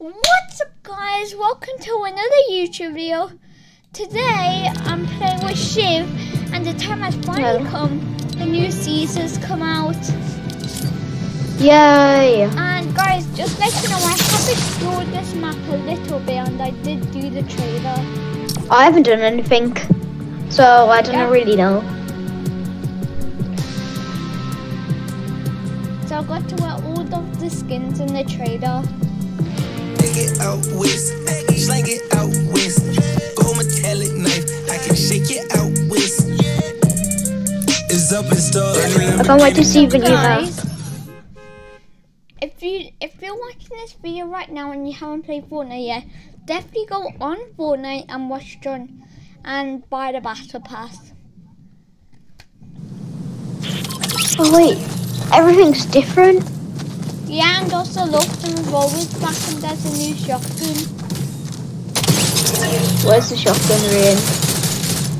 What's up guys? Welcome to another YouTube video. Today I'm playing with Shiv and the time has finally come. The new seasons come out. Yay! And guys, just let you know I have explored this map a little bit and I did do the trailer. I haven't done anything, so I don't Yeah. really know. So I got to wear all of the skins in the trailer. Take it out west, slang it out west. Gold metallic knife, I can shake it out west. It's up in store. I can't wait to see the new Guys, if you if you're watching this video right now and you haven't played Fortnite yet, definitely go on Fortnite and watch John and buy the battle pass. Oh wait, everything's different. Yeah, and also look, the revolver's back and there's a new shotgun. Where's the shotgun in?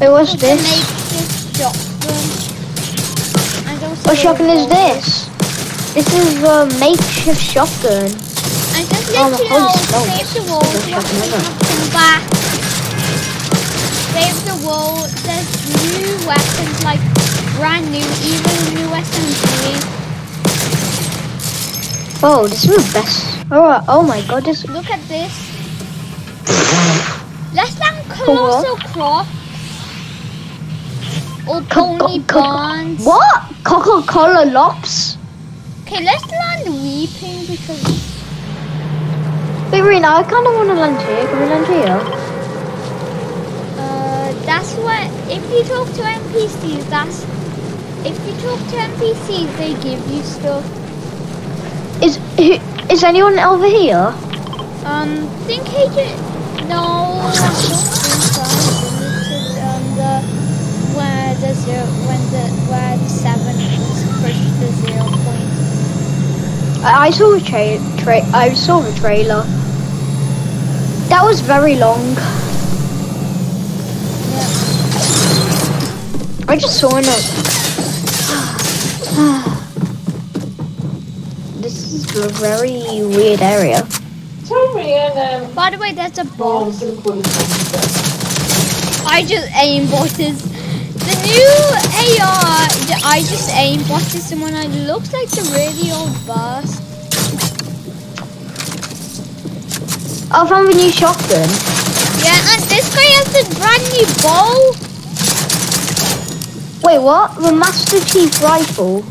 Wait, what's It's a this? shotgun. And also What shotgun is this? This is a makeshift shotgun. And just Oh, you know, save the world, There's a what shotgun we ever. have come back. Save the there's new weapons, like brand new, even new SMG. Oh, this is the best. Oh, oh my god, this. Look at this. Let's land what? Colossal Croc. Or Pony co- What? Coca-Cola Lops? Okay, let's land Weeping because Wait, Rena, I kind of want to land here. Can we land here? uh, that's what, if you talk to NPCs, that's, if you talk to NPCs, they give you stuff. Is who- is anyone over here? Um, think agent, no, I don't think so. Um, the, where the zero, when the, where the seven pushed the zero point. I, I saw a tra- tra- I saw the trailer. That was very long. Yeah. I just saw it. this is a very weird area. Tell me, um, By the way, there's a boss. I just aimbotted. The new AR, the- I just aimbotted someone and it looks like the really old boss. I found a new shotgun. Yeah, and this guy has a brand new bow. Wait, what? The Master Chief rifle.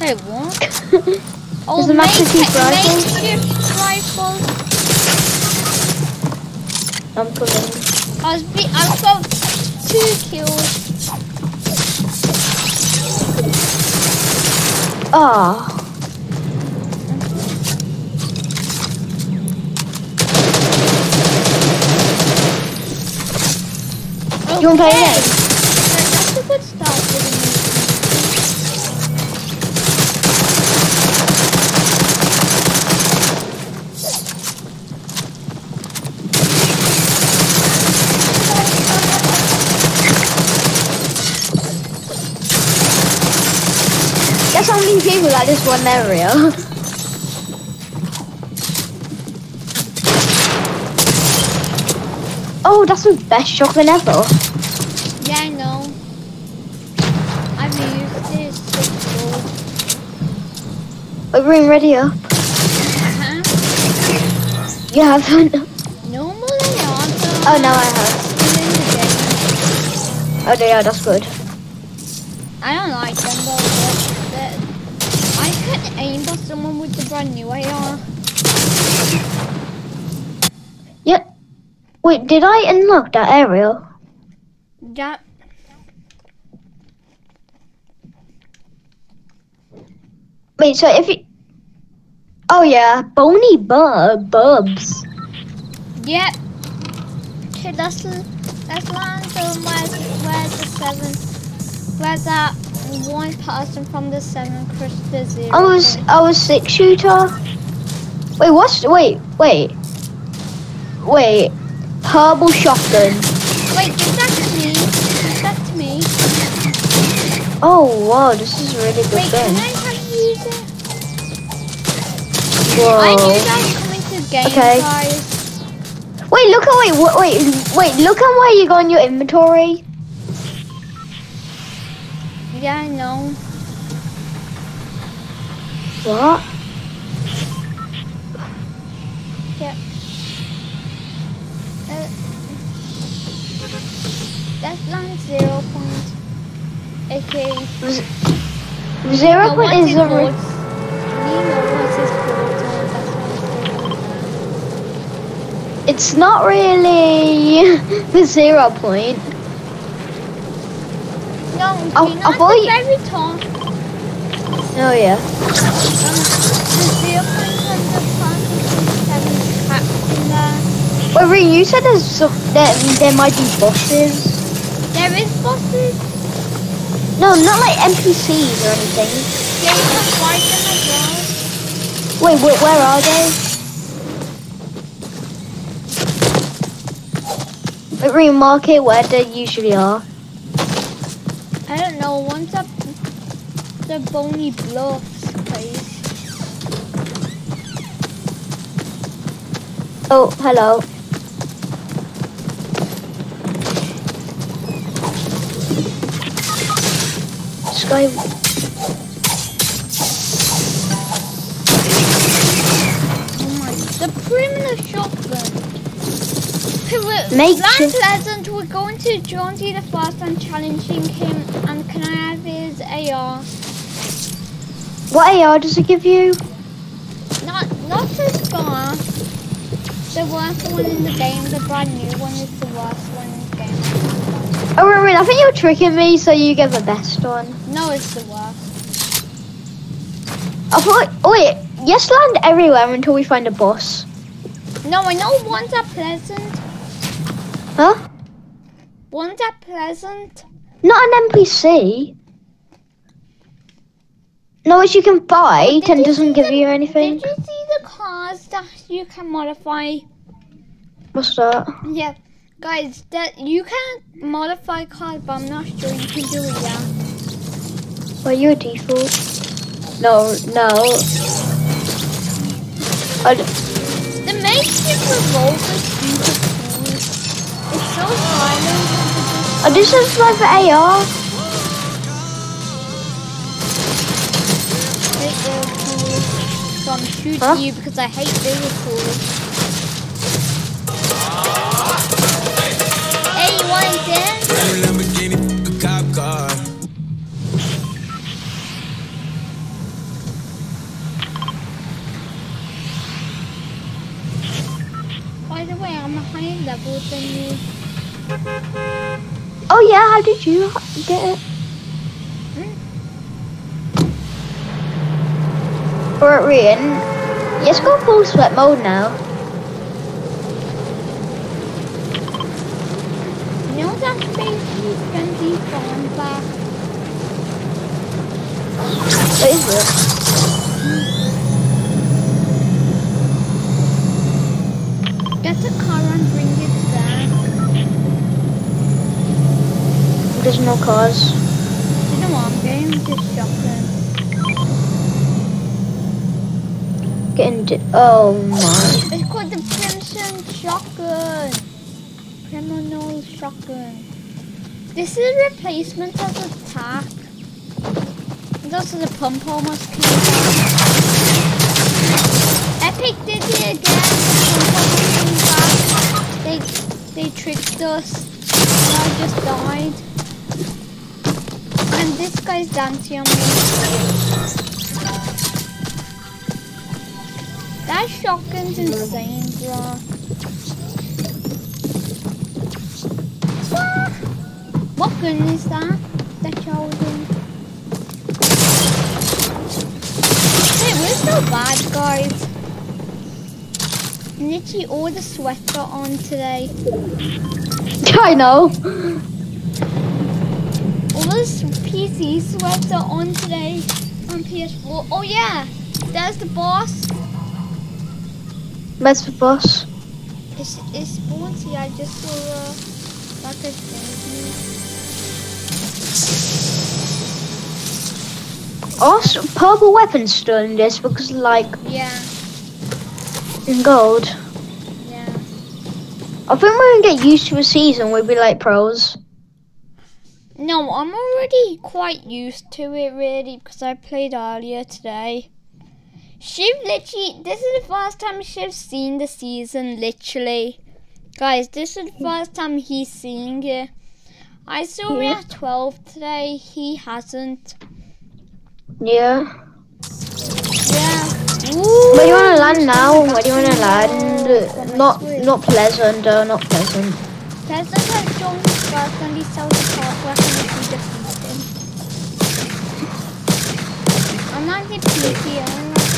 Wait, what? Oh, Is the Master Chief rifle? rifle. I'm coming. I was be- I've got two kills. Ah. Okay. You wanna play again? Many people at this one area? oh, that's the best shotgun ever. Yeah, I know. I've used this before. We're being ready up. Uh-huh. You haven't? Normally though. Oh, no, I have. Still in the game. Oh, yeah, that's good. Brand new AR. Yep. Wait, did I unlock that area? Yeah. Wait, so if you... Oh, yeah. Bony bub bubs. Yep. Okay, land on where's where's the seven? Where's that one person from the seven the zero? I was? I was six shooter. Wait, what's wait wait wait herbal shotgun. Wait, give that to me. Give that to me. Oh wow, this is a really good Wait, can. I try to use it? Whoa. I knew that was coming to game, Okay. guys. Wait, look at wait, wait, wait, wait. Look at where you go in your inventory. Yeah, I know. What? Yeah. Uh, that's line zero point. Okay. Z- Zero point is his a. Re- code? Nemo, what's his code? That's what I'm it's not really the zero point. No, Oh, do you I know oh, thought you- very top? Oh yeah. The zero point has the seven caps in there. Wait, Ree, you said there's so- there, there might be bosses. There is bosses. No, not like NPCs or anything. Yeah, you can fight them as well. Wait, wait where are they? Wait, Ree, mark it where they usually are. I don't know. One's up the Bony Bluffs place. Oh, hello. Sky. Oh my! The perimeter shotgun. Make Lance sure- we're going to Jonesy the first and challenging him. And can I have his AR? What AR does it give you? Not, not the scar. The worst one in the game. The brand new one is the worst one in the game. Oh, wait, wait, I think you're tricking me so you get the best one. No, it's the worst. I thought, oh wait, yes land everywhere until we find a boss. No, I know one's are Pleasant. Huh? One's at Pleasant. Not an NPC. No, which you can fight and doesn't give the- you anything. Did you see the cars that you can modify? What's that? Yeah, guys, that you can modify cars, but I'm not sure you can do it. yet. Well, you're default. No, no. I d- The makeshift revolver oh, this is like the AR. So I'm shooting Huh? you because I hate vehicles. Hey, you want to dance? A cop car. By the way, I'm a higher level than you. Oh yeah, how did you get it? Alright, Rian. Let's go full sweat mode now. You know that space friendly farm back? What is it? Get the car and bring it There's no cars. You know what? I'm getting this shotgun. Getting di- oh my. It's called the Crimson Shotgun. Criminal Shotgun. This is a replacement of the tack. And also the pump almost came. Epic did it again. The pump almost came back. They, they tricked us. And I just died. And this guy's dancing on me. That shotgun's insane, bro. Ah! What gun is that? That you're holding? Hey, we're so bad, guys. Literally all the sweat on today. I know. S- PC sweats are on today on PS4. Oh yeah, there's the boss. Where's the boss? It's, it's bouncy. I just saw uh, like a thing. Also, purple weapons still in this because like Yeah. in gold. Yeah. I think we're gonna get used to a season. We'll be like pros. No, I'm already quite used to it really because I played earlier today. Shiv literally, this is the first time Shiv's seen the season, literally. Guys, this is the first time he's seeing it. I saw it at 12 today, he hasn't. Yeah. Yeah. Where do you wanna land now? Where do you wanna land? Not not pleasant. Uh, not pleasant. Pleasant has shown his first and he sells the car where can we defeat him. I'm not the PT, I'm not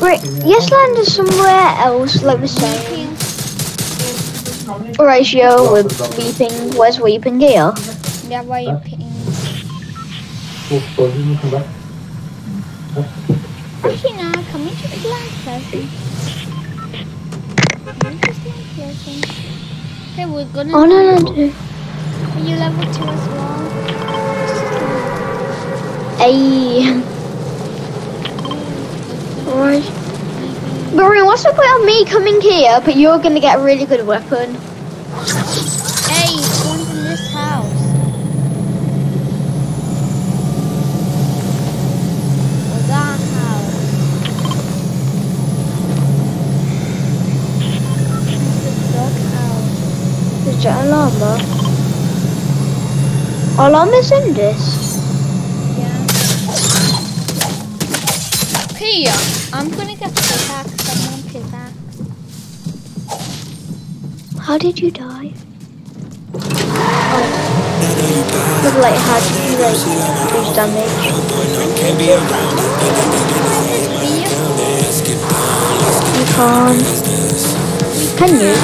Wait, yes, land is somewhere else, like the same. Ratio with weeping. Where's weeping here? Yeah, why we're gonna. Oh no no no. Are you level 2 as well? Ay. Alright. Maureen, what's the point of me coming here, but you're gonna get a really good weapon? Hey, one's in this house. Or that house. It's the dog house. Is that a llama? Are llamas in this? Yeah. Here, uh, I'm gonna get pickaxe. I'm gonna pickaxe. How did you die? Oh. But like, how did you like lose damage? You can't. Can you?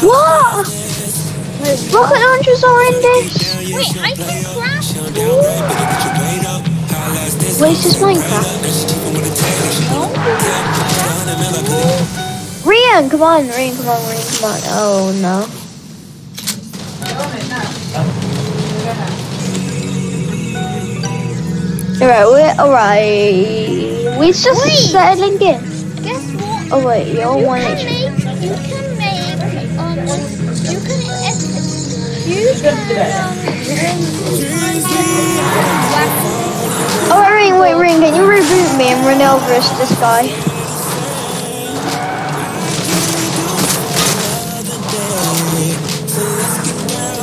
What? Rocket launchers are in this. Wait, I can craft food? Wait, is this Minecraft? Rian, come on, Rian, come on, Rian, come on. Oh no. Alright, we're alright. We're just Wait. settling in. Guess what? Oh wait, you're You one can HP. make, you can make, um, you can, you can, um, Oh, wait, Rian, wait, Rian, can you reboot me and run over us this guy?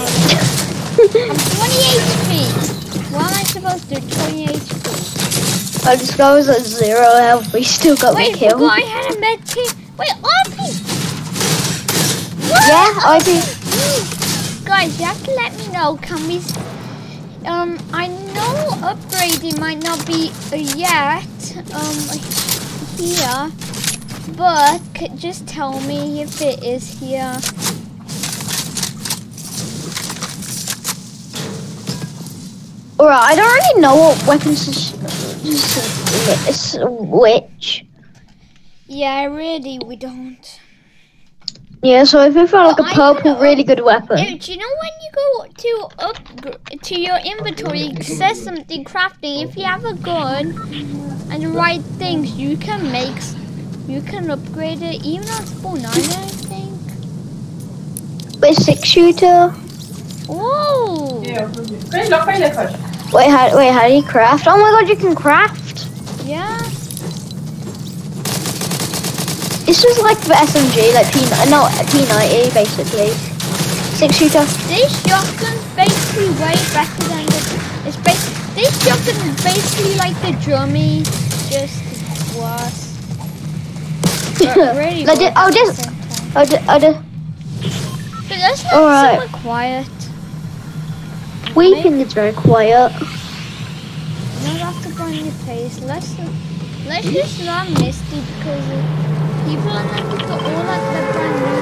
I'm 20 HP. What am I supposed to do? 20 HP. Oh, this guy was at zero health, we still got Wait, me killed. forgot I had a med kit. Wait, RP! Yeah, RP. Guys, you have to let me know. Can we? Um, I know upgrading might not be yet. Um, here, but just tell me if it is here. Alright, I don't really know what weapons is, which. Yeah, really, we don't. Yeah, so if we found like Well, a purple, really good weapon. Do you know when you go to up to your inventory, it says something crafting. If you have a gun and the right things, you can make, you can upgrade it even on spawn nine, I think. With six shooter. Oh, Wait, how wait, how do you craft? Oh my god, you can craft. yeah. This was like the SMG, like P no P90 basically. Six shooter. This shotgun's basically way better than the. It's bas- This shotgun is basically like the drummy, just worse. But really Like, good oh, at the this- same time. Oh, d- oh, d- But let's Alright. somewhere quiet. weeping is very quiet. Not after going your face. Let's let's just learn Misty because people are the all like the brand new.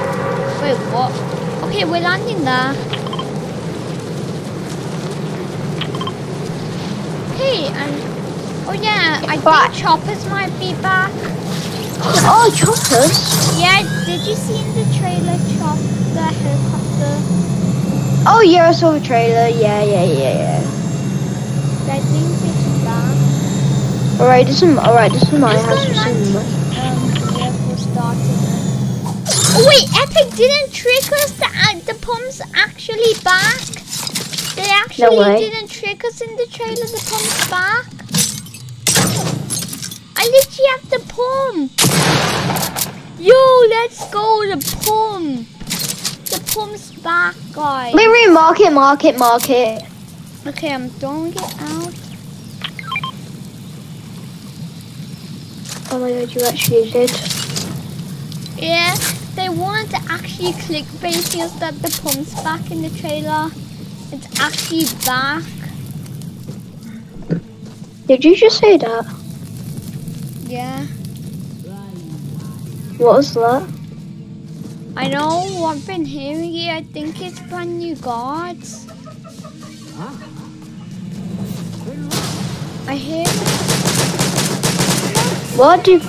Wait, what? Okay, we're landing there. Hey, and oh yeah, I Right. think choppers might be back. Oh, choppers. Yeah, did you see in the trailer chop the helicopter? Oh yeah, I saw the trailer. Yeah, yeah, yeah, yeah. I think it's back. Alright, this is alright. This is my house. Wait, Epic didn't trick us. The uh, the pump's actually back. They actually way. didn't trick us in the trailer. The pump's back. I literally have the pump. Yo, let's go. The pump. The pump's back, guys. Wait, wait, mark it, mark it, mark it. Okay, I'm throwing it out. Oh my god, you actually did. Yeah, they wanted to actually clickbaiting us that the pump's back in the trailer. It's actually back. Did you just say that? Yeah. What was that? I know, I've been hearing it. I think it's brand new guards. I hear What do?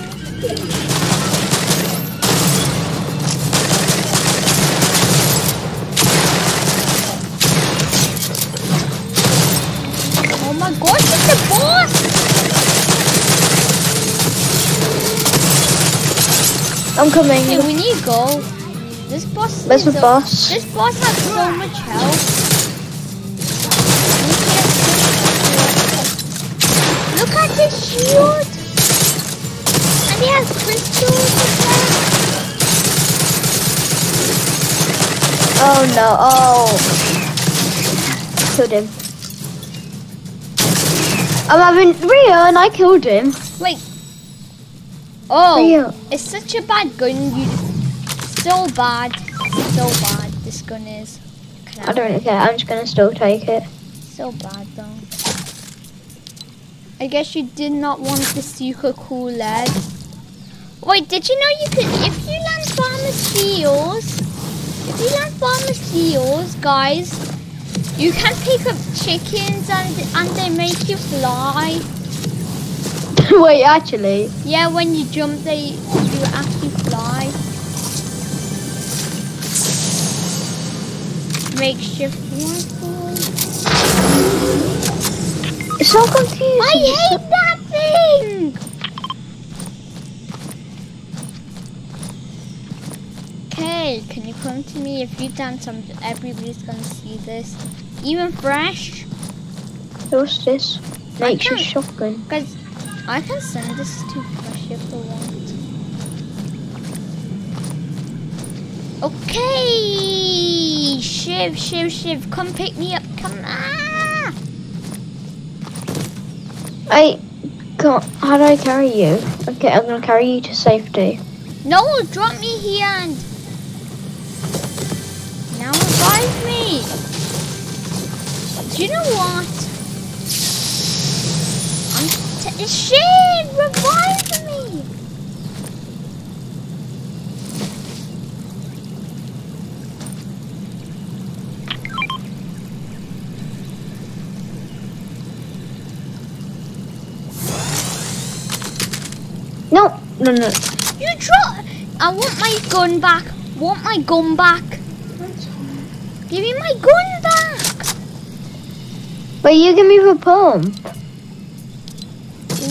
My gosh, it's the boss! I'm coming. Okay, we need to go. This boss Where's is the boss? This boss has so much health. Look at this shield! And he has crystals. Oh no! Oh, killed him. Oh, I'm having Rio, and I killed him. Wait. Oh, Rio. it's such a bad gun. You so bad, so bad. This gun is. I don't really care. I'm just gonna still take it. So bad though. I guess you did not want the super cool lead. Wait, did you know you could if you land farmer seals? If you land farmer seals, guys, you can pick up chickens and and they make you fly. Wait, actually, Yeah, when you jump, they you actually fly. Makeshift so confusing. I hate that thing! Okay, can you come to me? If you dance, I'm, everybody's gonna see this. Even fresh, What's this? Makes you can't- shotgun. because I can send this to fresh if I want. Okay, Shiv, Shiv, Shiv, come pick me up. Come on! I can't. How do I carry you? Okay, I'm gonna carry you to safety. No, drop me here and now revive me. Do you know what? I'm t- shit. Revive me. No, no, no. You drop. I want my gun back. Want my gun back. Give me my gun back. But you give me the pump.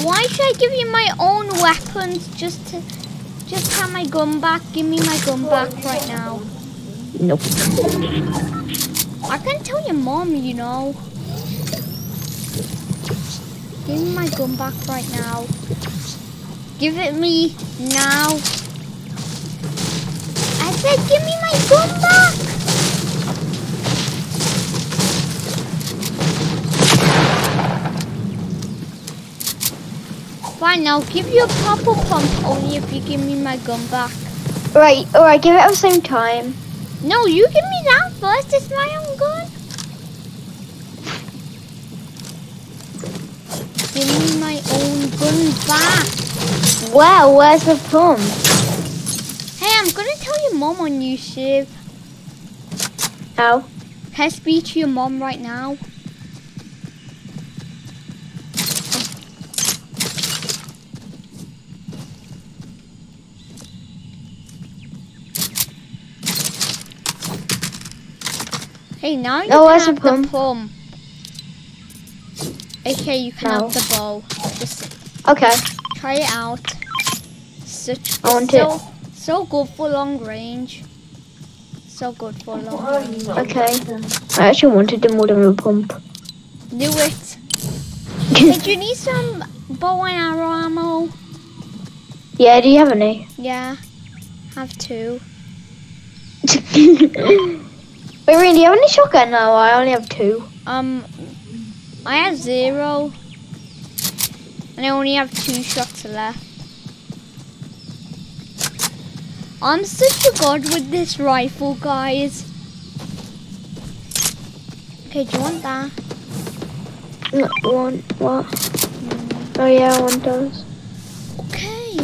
Why should I give you my own weapons just to just have my gun back? Give me my gun back right now. Nope. I can tell your mom, you know. Give me my gun back right now. Give it me now. I said give me my gun back. Fine, I'll give you a purple pump only if you give me my gun back. Right, alright, give it at the same time. No, you give me that first. It's my own gun. Give me my own gun back. Wow, where's the pump? Hey, I'm gonna tell your mom on you, Shiv. How? Can I speak to your mom right now? Hey, now you Oh, can where's the have plum? the plum. Okay, you can No. have the bow. Just Okay. try it out. Such I want so, so good for long range. So good for long range. Okay. I actually wanted the more than a pump. Do it. Did you need some bow and arrow ammo? yeah, do you have any? Yeah, have two. Wait, Ryan, do you have any shotgun? No, I only have two. Um, I have zero, and I only have two shots left. I'm such a god with this rifle, guys. Okay, do you want that? No, One, what? Oh yeah, one does. Okay.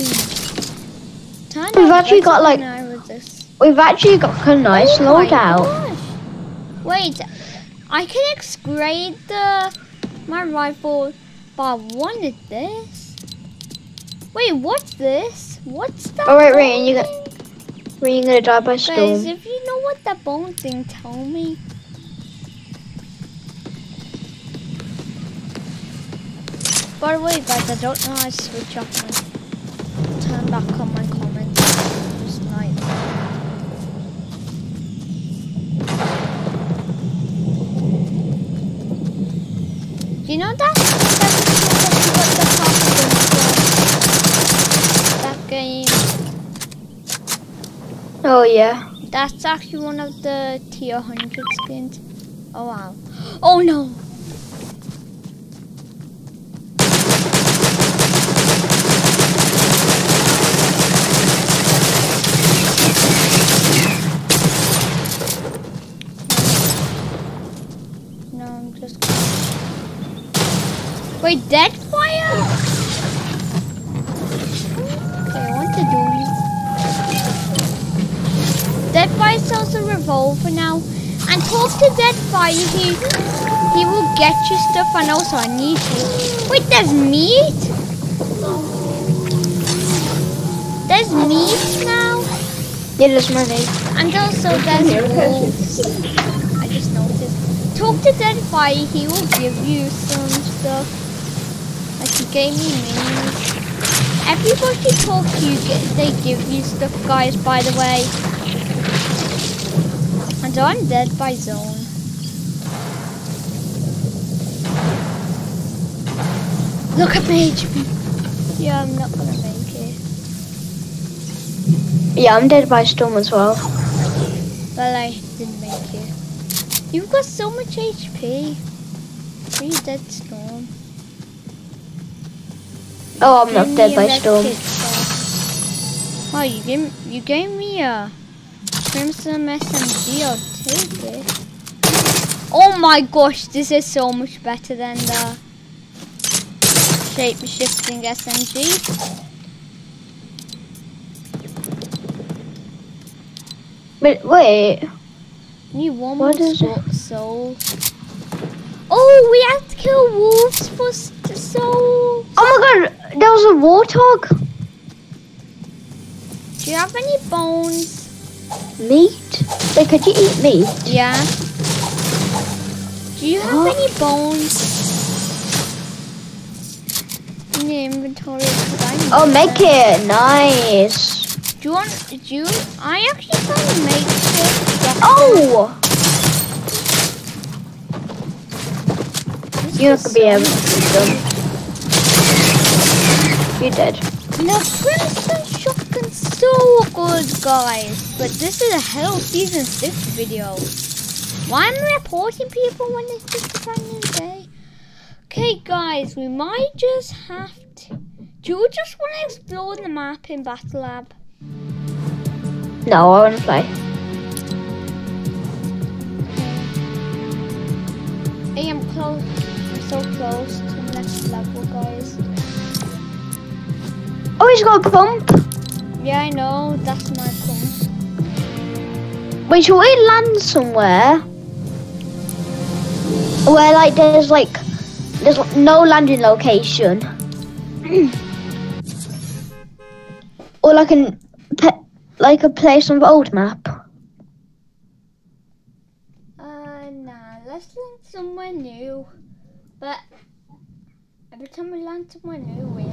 Turn We've actually got, like- than I was this. We've actually got a nice Oh loadout. Wait, I can upgrade the my rifle, but I wanted this. Wait, what's this? What's that? Oh, wait, Ryan, you got- thing? We're gonna die by Guys, if you know what that bone thing, tell me. By the way, guys, I don't know how to switch off my turn back on my comments. Just like Do you know that? That game. Oh yeah. That's actually one of the tier 100 skins. Oh wow. Oh no! No, I'm just. Wait, dead fire? Okay, I want to do Deadfire sells a revolver now. And talk to Deadfire. He he will get you stuff and also I need you. Wait, there's meat? There's meat now? Yeah, there's money. And also there's wolves. I just noticed. Talk to Deadfire. He will give you some stuff. Like he gave me minis. Everybody talk to you, get- they give you stuff, guys, by the way. And I'm dead by zone. Look at me, HP. Yeah, I'm not gonna make it. Yeah, I'm dead by storm as well. Well, I didn't make it. You've got so much HP. Are you dead, Storm? Oh, I'm not dead by storm. Oh, you gave you gave me a crimson SMG. I'll take it. Oh my gosh, this is so much better than the shape shifting SMG. But wait, Need one What more soul. Oh, we have to kill warthog. Do you have any bones? Meat? Wait, could you eat meat? Yeah. Do you have What? any bones in your inventory? 'Cause I need Oh, make it nice. Do you want? Do you? I actually found a makeshift. Oh, This you're not is gonna be able to eat them. You're dead. The Crimson Shotgun's so good, guys. But this is a Hell Season 6 video. Why am I reporting people when it's just a brand new day? Okay, guys, we might just have to... Do you just want to explore the map in Battle Lab? No, I wanna play. Hey, I'm close. I'm so close to the next level, guys. Oh, he's got a pump. Yeah, I know. That's my pump. Wait, should we land somewhere? Where like there's like there's no landing location. or like an pe- like a place on the old map. Uh, nah, let's land somewhere new. But every time we land somewhere new, we,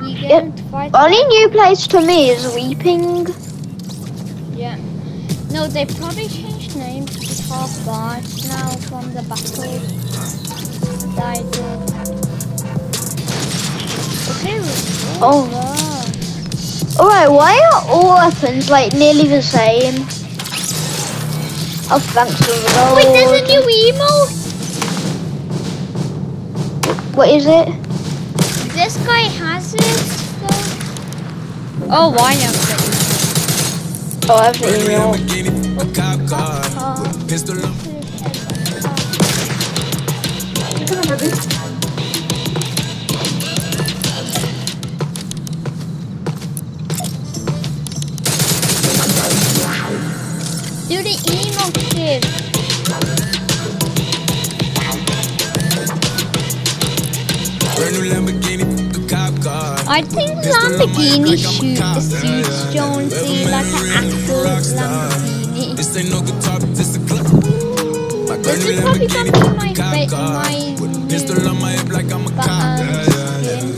we get Yep. fight. Only new place to me is Weeping. Yeah. No, they probably changed names to Half Guards now from the battle that I did. Okay, Oh. Alright, why are all weapons like nearly the same? Oh, thanks for the Wait, there's a new emote! What is it? This guy has it, though. Oh, why not? Oh, I have the Burning email. Lamborghini, a cop car, with a pistol Do the emote shit. I think Lamborghini shoot the suits Jonesy like an actual Lamborghini. This ain't no guitar, this a club. My This is probably gonna be my cop fa- car. my pistol on my hip like I'm a cop. um,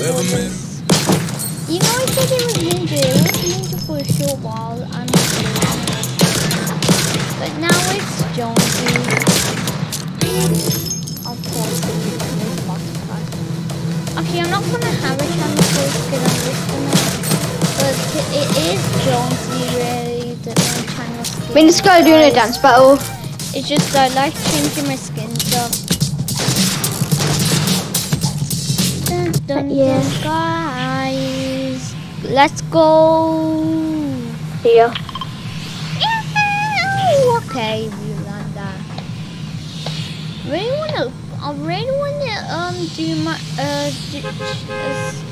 Ever skin. met? You know, I said it was Ninja. It was Ninja for a short while, and but now it's Jonesy. Of course, Actually, I'm not gonna have a channel it is Jonesy really the main channel. Skin Me and this guy are doing a dance battle. It's just I like changing my skin, so... Dun, dun, Yeah. dun, guys. Let's go. Here. Ew, Okay, we land that. Really wanna, I really wanna um do my uh, do, uh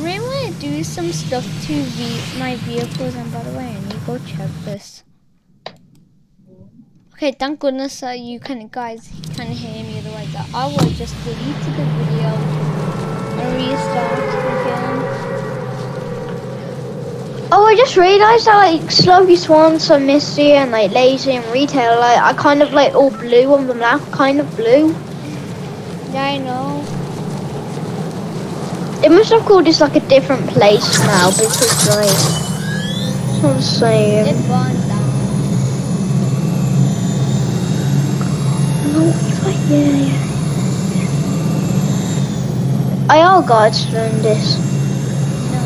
really wanna do some stuff to ve- my vehicles. And by the way, I need to go check this. Okay, thank goodness uh, you can guys can hear me otherwise I will just delete the video and restart again. Oh, I just realised that like Slurpy Swamp, so Misty, and like Lazy and Retail, like I kind of like all blue on the map, kind of blue. Yeah, I know. It must have called this like a different place now because like that's what I'm It saying. burned down. No, like, yeah, yeah. I are guards doing this. No.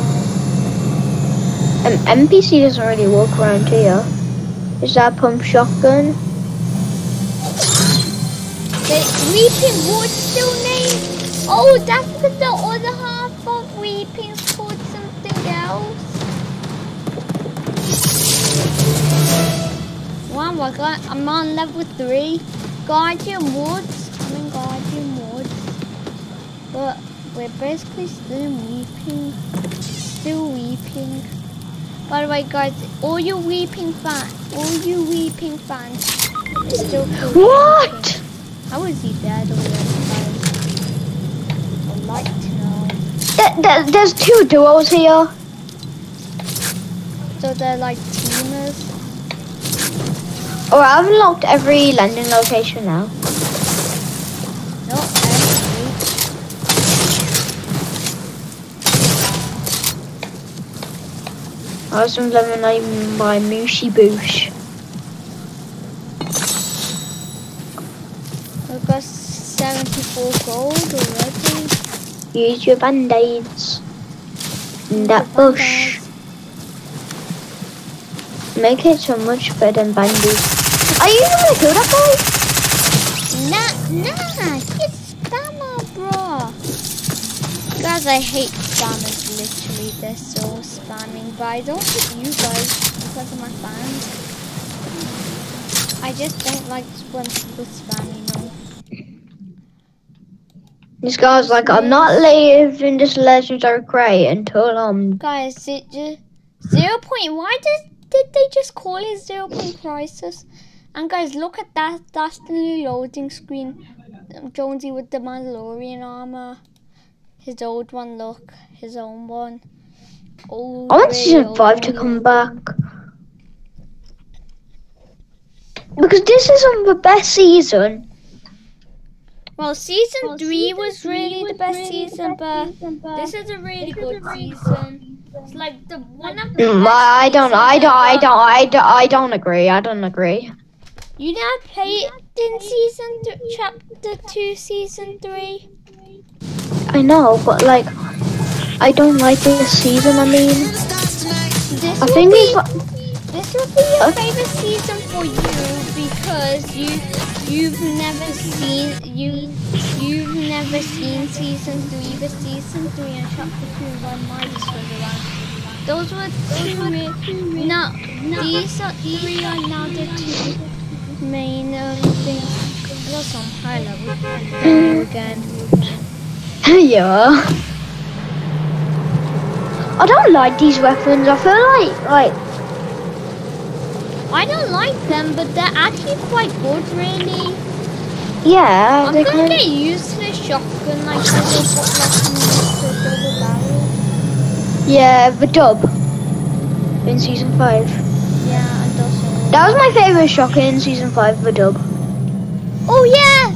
Um, NPC doesn't really walk around here. Is that a pump shotgun? The Weeping Wood still name? Oh, that's because the other half of Weeping's called something else. Wow, I got, I'm on level 3. Guardian Woods. I'm in Guardian Woods. But we're basically still weeping. Still weeping. By the way, guys, all you weeping fans, all you weeping fans, still What? Weeping. How is he dead already, like to know. There, there, there's two duos here. So they're like teamers. Or I've unlocked every landing location now. I was eliminated by Mooshy Boosh. I've got 74 gold already. Use your band-aids. In that bush. Make it so much better than band-aids. Are you gonna kill that guy? Nah, nah, he's spammer, bro. Guys, I hate spammers, literally. They're so spamming. But I don't hate you guys because of my fans. I just don't like when people spam me, no. This guy's like, I'm not leaving this legendary crate until I'm Guys, it just zero point. Why does did they just call it Zero Point Crisis? And guys, look at that. That's the new loading screen. Jonesy with the Mandalorian armor. His old one, look. His own one. Old, I want season five to come back. Because this isn't the best season. Well, season three was really the best season, but this is a really good season. It's like the one of the best I I don't, I don't, I don't, I don't, I don't agree. I don't agree. You never played in season th- chapter two, season three. I know, but like, I don't like this season. I mean, This I think be, it's this will be your Huh? favorite season for you because you you've never seen you you've never seen season three. but season three and chapter two when Midas was around. Those were two. Now these are three are now the two main um, things. There's some high level again. yeah. I don't like these weapons. I feel like, like, I don't like them, but they're actually quite good, really. yeah, I'm they gonna kind get used to the shotgun, like the double, like the double barrel. yeah, the dub in season five. Yeah, and also. That was my favorite shotgun in season five, the dub. Oh yeah,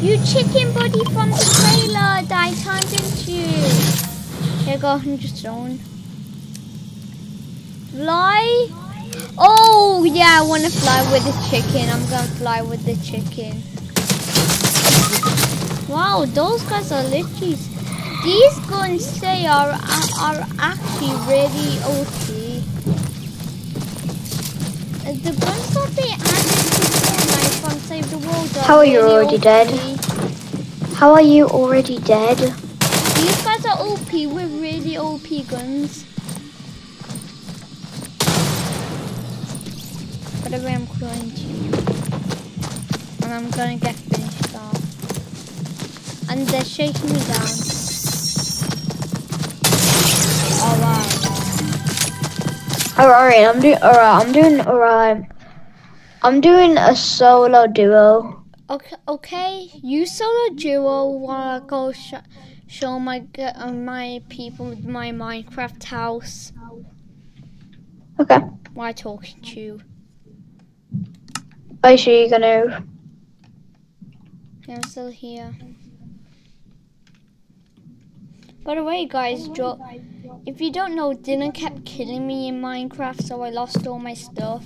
you chicken buddy from the trailer that I turned into you. Here go 100 stone. Fly. Oh yeah, I wanna fly with the chicken. I'm gonna fly with the chicken. Wow, those guys are literally. These guns they are are actually really OP. Uh, The guns that they added to Fortnite from Save the World are How are you really already OP. dead? How are you already dead? These guys are OP with really OP guns. By the way, I'm going to. And I'm gonna get finished off. And they're shaking me down. Alright. Alright, I'm doing. Alright, I'm doing. Alright, I'm doing a solo duo. Okay, okay. You solo duo while I go sh- show my uh, my people my Minecraft house Okay. while talking to you. Are you gonna? I'm still here. By the way, guys, if you don't know, Dylan kept killing me in Minecraft, so I lost all my stuff.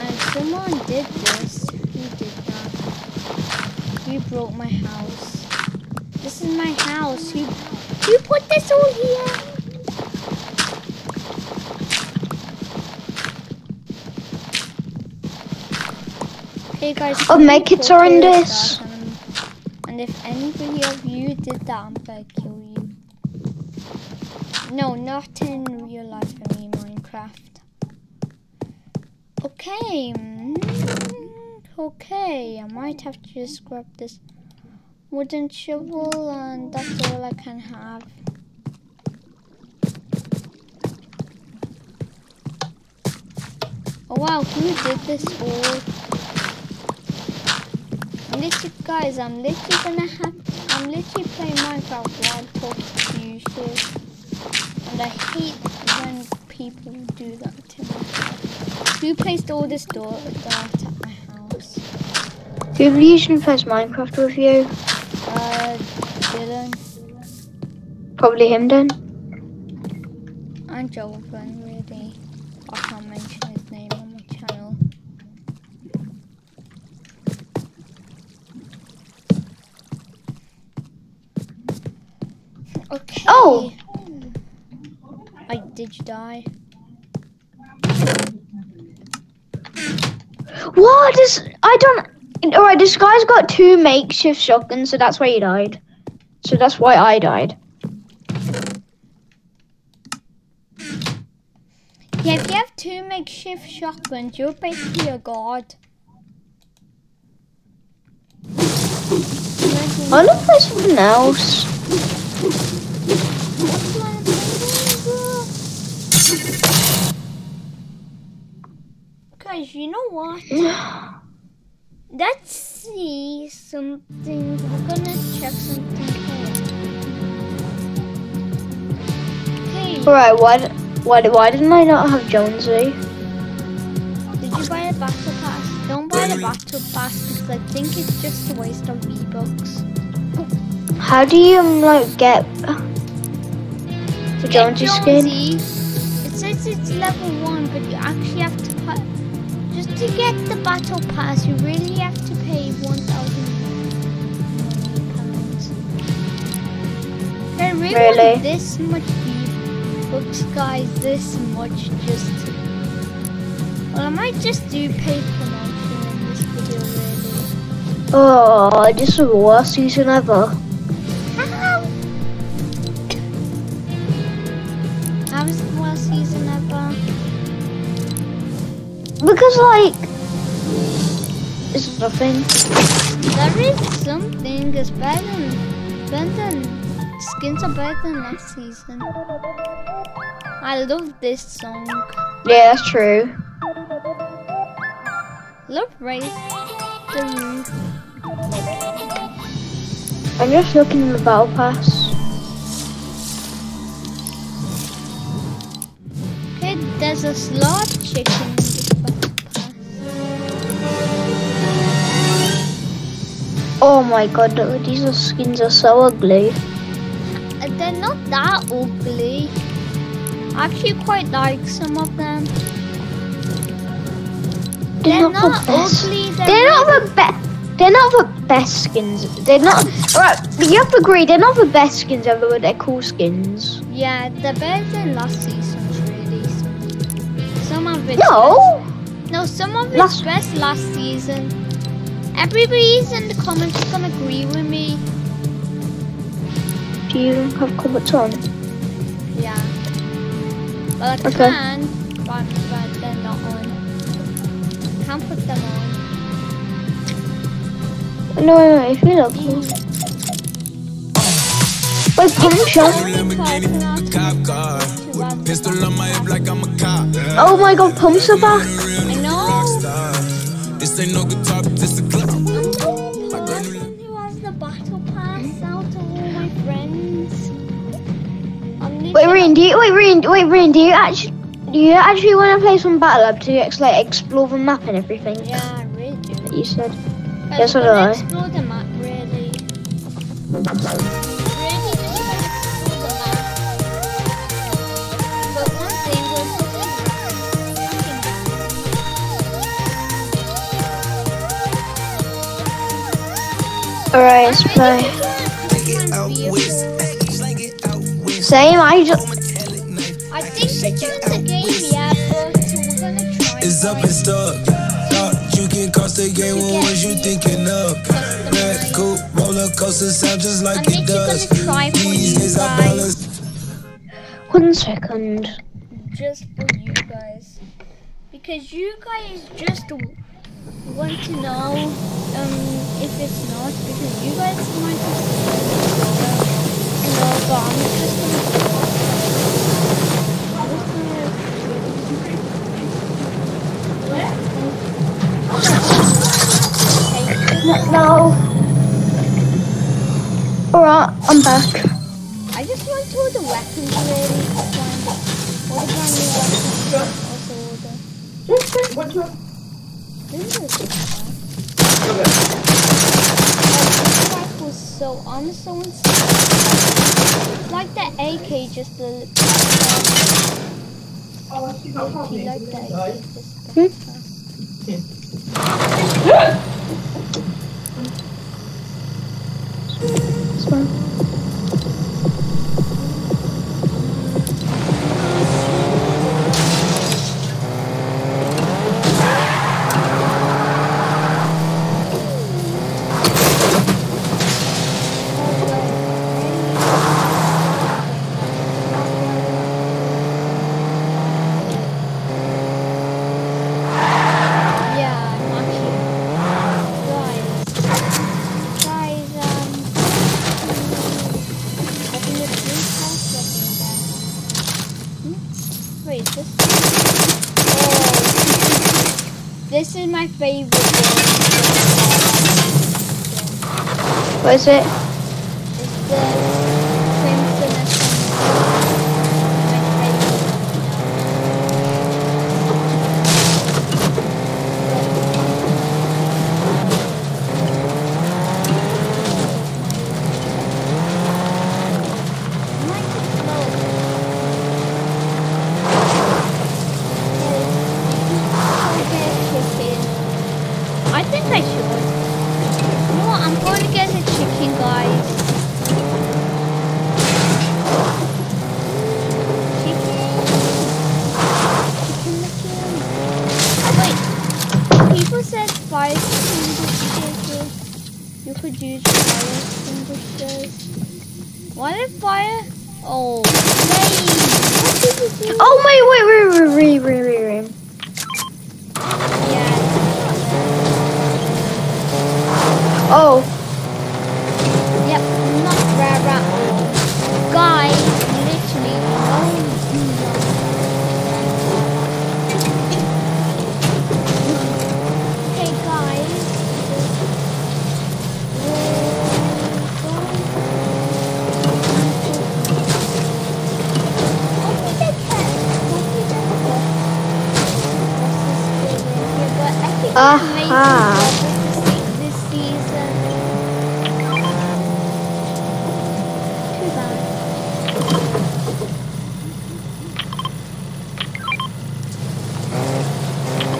And someone did this. Who did that? Who broke my house? This is my house. Who, who put this all here? Okay, guys. Oh, who medkits put are in this. And, and if anybody of you did that, I'm gonna kill you. No, not in real life, I mean Minecraft. Okay. mm, Okay, I might have to just grab this wooden shovel and that's all I can have. Oh wow, who did this all? Literally, guys, I'm literally gonna have, I'm literally playing Minecraft while talking to you shit. And I hate when people do that to me. Who placed all this door dirt at my house? Who usually plays Minecraft with you? Uh, Dylan Probably him then. and Jovan, really. I can't mention his name on my channel. Oh! I did you die? What is? I don't. All right, this guy's got two makeshift shotguns, so that's why he died. So that's why I died. Yeah, if you have two makeshift shotguns, you're basically a god. I want to play something else. What's my thing, bro? Guys, you know what? Let's see something. We're gonna check something here. Okay, Alright, why, d- why, why didn't I not have Jonesy? did you buy a battle pass? Don't buy the battle pass because I think it's just a waste of V-Bucks. How do you, um, like, get the Jonesy skin? It says it's level one, but you actually have to put. Just to get the battle pass, you really have to pay one thousand pounds. I really, Really? want this much books, guys. This much just. To... Well, I might just do paid promotion in this video, really. Oh, this is the worst season ever. Because, like, it's nothing. There is something that's better than, better than skins are better than last season. I love this song. Yeah, that's true. Love Race. I'm just looking in the battle pass. Okay, there's a slot chicken Oh my god, these skins are so ugly. They're not that ugly. I actually quite like some of them. They're, They're not, not the best. ugly, they're They're not the best. They're not the best skins. They're not. Right, you have to agree. They're not the best skins ever, but they're cool skins. Yeah, they're better than last season's really. Some of it. No. No, some of it's Last- best last season. Everybody's in the comments gonna agree with me. Do you have comments on? Yeah. Well, I Okay. can, but, but they're not on. Can't put them on. No, no, no. If you look. Wait, pump shot. Lamborghini, cop car. With a pistol on my hip like I'm a cop. Oh my god, pumps are back. I know. Star. This ain't no guitar, but this a club. I'm the person who has the battle pass out of all my friends. Wait, literally- do you wait, Reen, wait, Reen, do you actually do you actually want to play some Battle Lab to ex- like explore the map and everything? Yeah, I really do. that You said. Guys, Yes, we're I gonna explore the map, really. Alright, let's play. Take it out west. Slang it out west. Same. I just. I think it's in the game, yeah, but we're gonna try It's up and stuck. You can cost the game when what you thinking of. Red coupe, roller coaster sound just like it does. for These you days I guys. balance. One second. just for you guys. Because you guys just w- want to know um, if it's not, because you guys might just know, but I'm just gonna. I'm just gonna No. Alright, I'm back. I just want all the weapons really. Find all the brand new weapons. Also all the. This is This rifle is so I'm so insane. It's like the AK just a Do you like the AK just a It's What is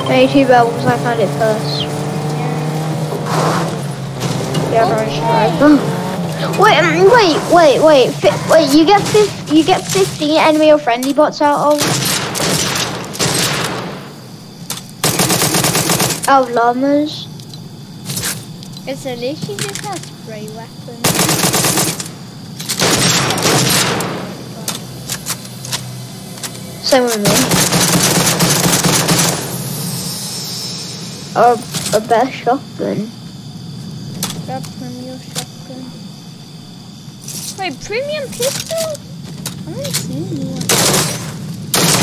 two bells. I found it first. Yeah, very sure. Wait, um, wait, wait, wait, Fi- wait. You get fif- you get fifteen enemy or friendly bots out of out of llamas. It's at least she just has spray weapons. Same with me. Or a better shotgun. Grab premium shotgun. Wait, premium pistol? I haven't seen one.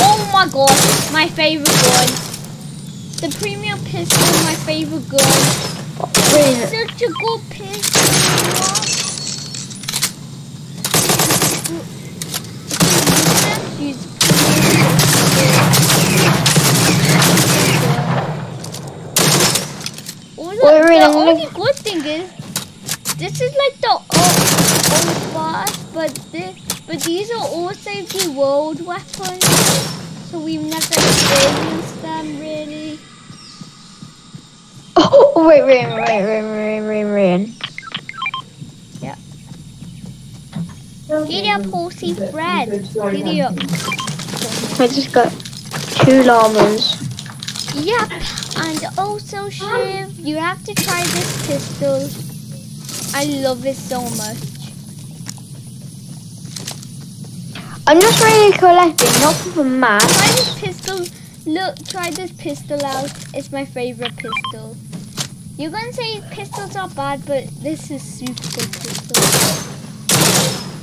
Oh my god, my favorite gun. The premium pistol, my favorite gun. Wait, Such a good pistol. Use the only good thing is this is like the old, old boss, but this, but these are all Save the World weapons, so we've never experienced them really. Oh, wait, wait, wait, wait, wait, wait, wait. Giddy up, horsey Fred. Giddy up. I just got two llamas. Yep, and also Shiv, you have to try this pistol. I love it so much. I'm just really collecting, not for the map. Try this pistol. Look, try this pistol out. It's my favorite pistol. You're gonna say pistols are bad, but this is super good pistol.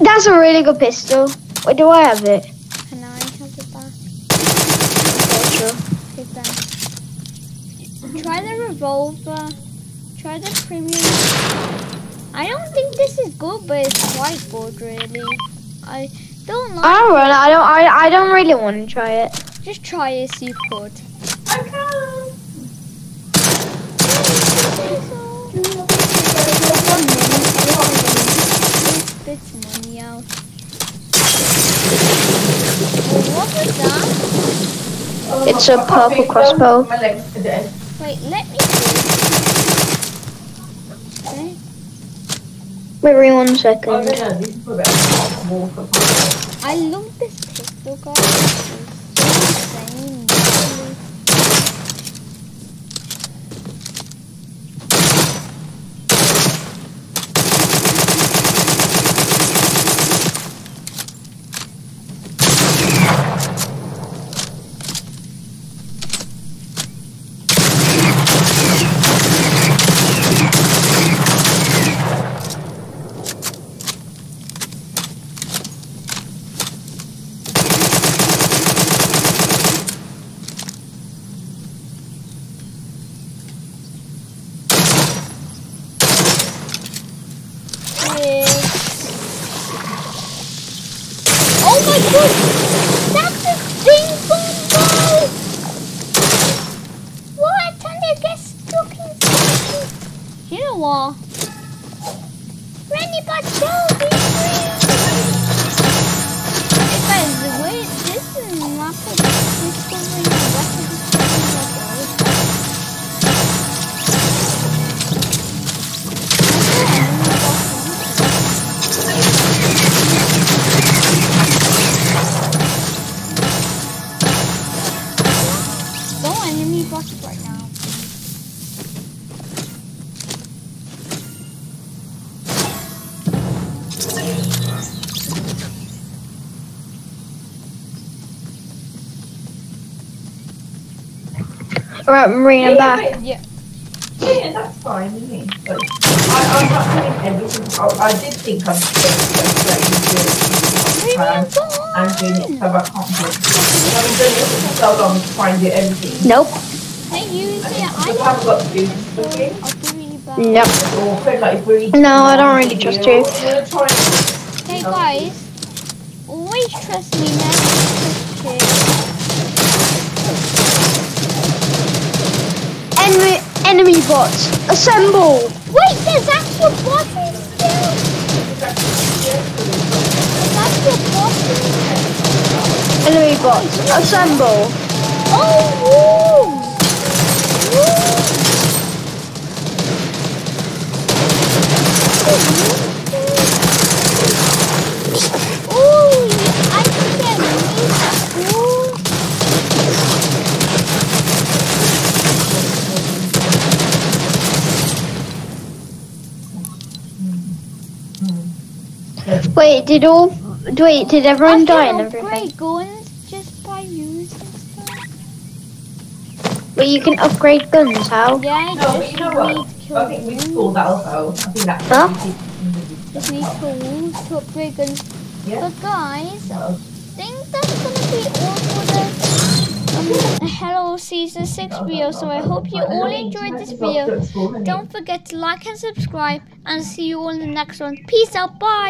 That's a really good pistol. Wait, do I have it? Can I have it back? Yeah, sure. Okay, thanks. Try the revolver. Try the premium. I don't think this is good, but it's quite good, really. I don't like. I don't. wanna- I don't. I. I don't really want to try it. Just try it, see if good. Spits money out. Oh, what was that? It's a purple crossbow. Wait, let me see. Okay. Wait, wait one second. I love this pistol, guys. Right, Marina, Yeah, back. but- Yeah. Yeah, that's fine with me. But I, I'm not doing everything. I, I did think I'm Premium I'm doing it gone! so I can't do it. I've been doing it for so long to try and do everything. Nope. They use it. I I haven't got to do so cooking I'll really bad. Nope. or feel like breathing. No, I don't really trust you. I'm gonna try and Hey guys, always trust me, never trust Enemy, enemy bots, assemble. Wait, there's actual bosses still. There's actual bosses. Enemy bots, assemble. Oh, woo! Woo! Wait, did all? Wait, did everyone die can and everything? upgrade guns just by using stuff. But you can upgrade guns. How? Yeah, No, but just you know what? need to I think we saw that also. I think that's Huh? Just need tools to upgrade guns. Yeah. But guys, I think that's gonna be all for the um, Hello Season 6 video. So I hope you all enjoyed this video. Don't forget to like and subscribe and see you all in the next one. Peace out, bye!